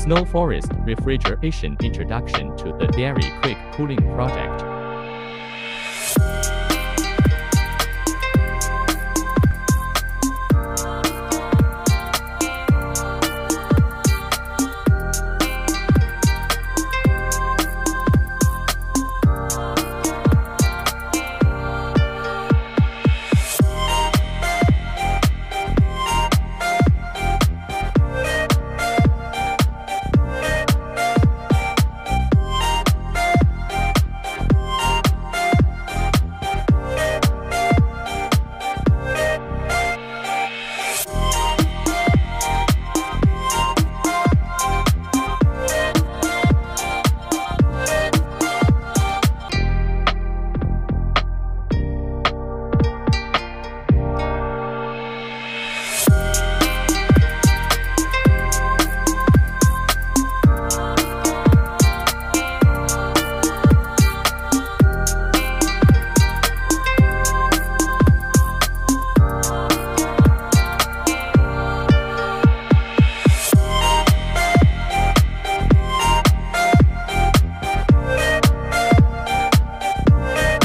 Snow Forest Refrigeration Introduction to the Dairy Quick Cooling Project.